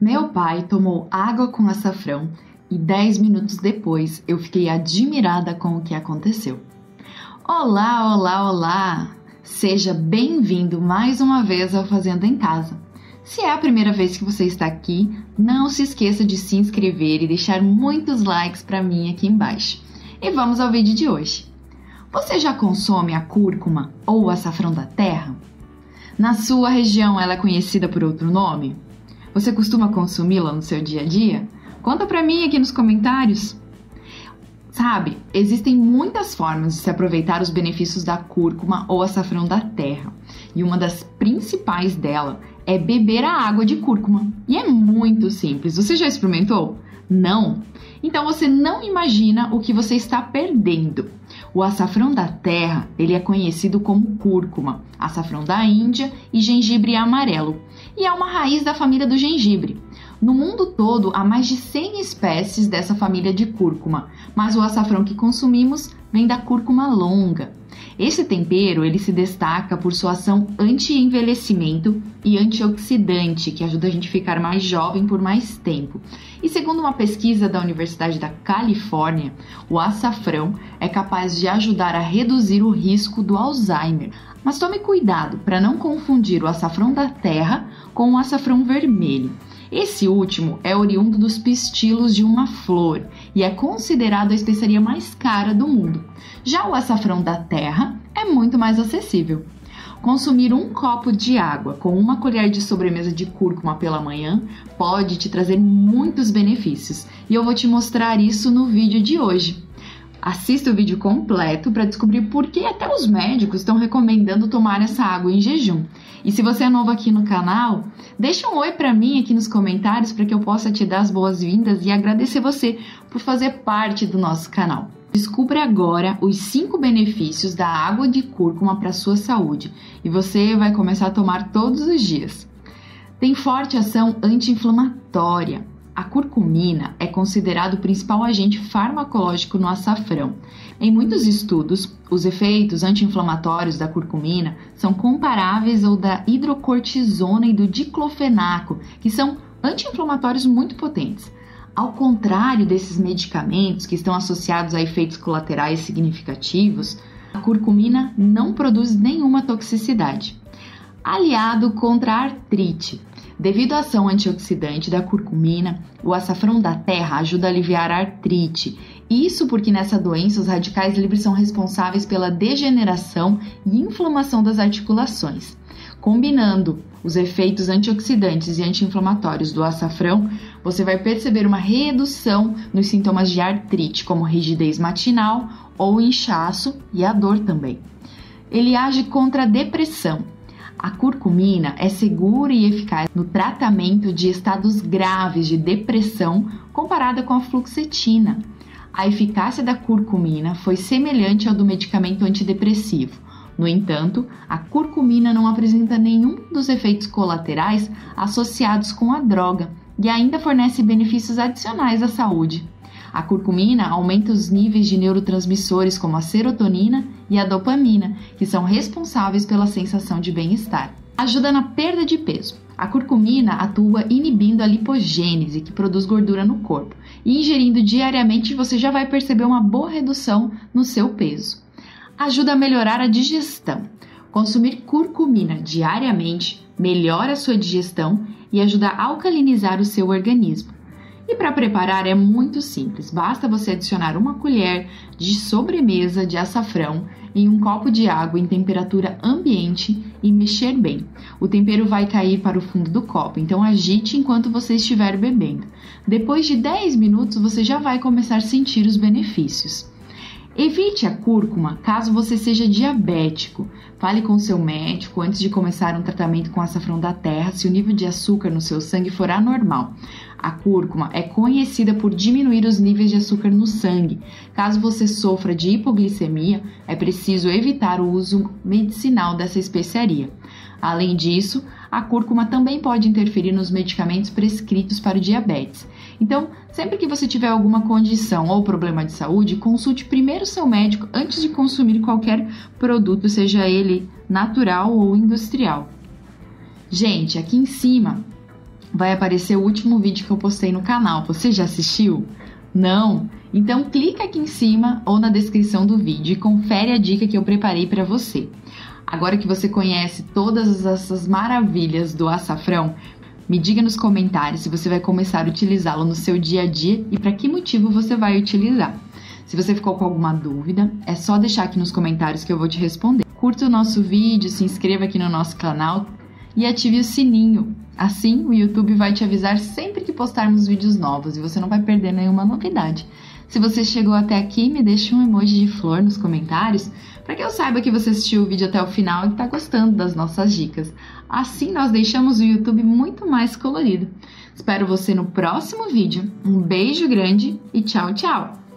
Meu pai tomou água com açafrão e 10 minutos depois eu fiquei admirada com o que aconteceu. Olá, olá, olá! Seja bem-vindo mais uma vez ao Fazenda em Casa. Se é a primeira vez que você está aqui, não se esqueça de se inscrever e deixar muitos likes para mim aqui embaixo. E vamos ao vídeo de hoje. Você já consome a cúrcuma ou o açafrão da terra? Na sua região ela é conhecida por outro nome? Você costuma consumi-la no seu dia a dia? Conta pra mim aqui nos comentários. Sabe, existem muitas formas de se aproveitar os benefícios da cúrcuma ou açafrão da terra, e uma das principais dela é beber a água de cúrcuma. E é muito simples. Você já experimentou? Não? Então você não imagina o que você está perdendo. O açafrão da terra, ele é conhecido como cúrcuma, açafrão da Índia e gengibre amarelo, e é uma raiz da família do gengibre. No mundo todo, há mais de 100 espécies dessa família de cúrcuma, mas o açafrão que consumimos vem da cúrcuma longa. Esse tempero ele se destaca por sua ação anti-envelhecimento e antioxidante, que ajuda a gente a ficar mais jovem por mais tempo. E segundo uma pesquisa da Universidade da Califórnia, o açafrão é capaz de ajudar a reduzir o risco do Alzheimer. Mas tome cuidado para não confundir o açafrão da terra com o açafrão vermelho. Esse último é oriundo dos pistilos de uma flor e é considerado a especiaria mais cara do mundo. Já o açafrão da terra é muito mais acessível. Consumir um copo de água com uma colher de sobremesa de cúrcuma pela manhã pode te trazer muitos benefícios e eu vou te mostrar isso no vídeo de hoje. Assista o vídeo completo para descobrir por que até os médicos estão recomendando tomar essa água em jejum. E se você é novo aqui no canal, deixa um oi para mim aqui nos comentários para que eu possa te dar as boas-vindas e agradecer você por fazer parte do nosso canal. Descubra agora os 5 benefícios da água de cúrcuma para sua saúde e você vai começar a tomar todos os dias. Tem forte ação anti-inflamatória a curcumina é considerado o principal agente farmacológico no açafrão. Em muitos estudos, os efeitos anti-inflamatórios da curcumina são comparáveis ao da hidrocortisona e do diclofenaco, que são anti-inflamatórios muito potentes. Ao contrário desses medicamentos que estão associados a efeitos colaterais significativos, a curcumina não produz nenhuma toxicidade. Aliado contra a artrite, Devido à ação antioxidante da curcumina, o açafrão da terra ajuda a aliviar a artrite. Isso porque nessa doença os radicais livres são responsáveis pela degeneração e inflamação das articulações. Combinando os efeitos antioxidantes e anti-inflamatórios do açafrão, você vai perceber uma redução nos sintomas de artrite, como rigidez matinal ou inchaço e a dor também. Ele age contra a depressão, a curcumina é segura e eficaz no tratamento de estados graves de depressão comparada com a fluoxetina. A eficácia da curcumina foi semelhante ao do medicamento antidepressivo. No entanto, a curcumina não apresenta nenhum dos efeitos colaterais associados com a droga e ainda fornece benefícios adicionais à saúde. A curcumina aumenta os níveis de neurotransmissores como a serotonina e a dopamina, que são responsáveis pela sensação de bem-estar. Ajuda na perda de peso. A curcumina atua inibindo a lipogênese, que produz gordura no corpo, e ingerindo diariamente você já vai perceber uma boa redução no seu peso. Ajuda a melhorar a digestão. Consumir curcumina diariamente melhora a sua digestão e ajuda a alcalinizar o seu organismo. E para preparar é muito simples, basta você adicionar uma colher de sobremesa de açafrão em um copo de água em temperatura ambiente e mexer bem. O tempero vai cair para o fundo do copo, então agite enquanto você estiver bebendo. Depois de 10 minutos você já vai começar a sentir os benefícios. Evite a cúrcuma caso você seja diabético. Fale com seu médico antes de começar um tratamento com açafrão da terra se o nível de açúcar no seu sangue for anormal. A cúrcuma é conhecida por diminuir os níveis de açúcar no sangue. Caso você sofra de hipoglicemia, é preciso evitar o uso medicinal dessa especiaria. Além disso, a cúrcuma também pode interferir nos medicamentos prescritos para o diabetes. Então, sempre que você tiver alguma condição ou problema de saúde, consulte primeiro seu médico antes de consumir qualquer produto, seja ele natural ou industrial. Gente, aqui em cima vai aparecer o último vídeo que eu postei no canal. Você já assistiu? Não? Então clica aqui em cima ou na descrição do vídeo e confere a dica que eu preparei para você. Agora que você conhece todas essas maravilhas do açafrão, me diga nos comentários se você vai começar a utilizá-lo no seu dia a dia e para que motivo você vai utilizar. Se você ficou com alguma dúvida, é só deixar aqui nos comentários que eu vou te responder. Curta o nosso vídeo, se inscreva aqui no nosso canal e ative o sininho. Assim, o YouTube vai te avisar sempre que postarmos vídeos novos e você não vai perder nenhuma novidade. Se você chegou até aqui, me deixe um emoji de flor nos comentários para que eu saiba que você assistiu o vídeo até o final e está gostando das nossas dicas. Assim, nós deixamos o YouTube muito mais colorido. Espero você no próximo vídeo. Um beijo grande e tchau, tchau!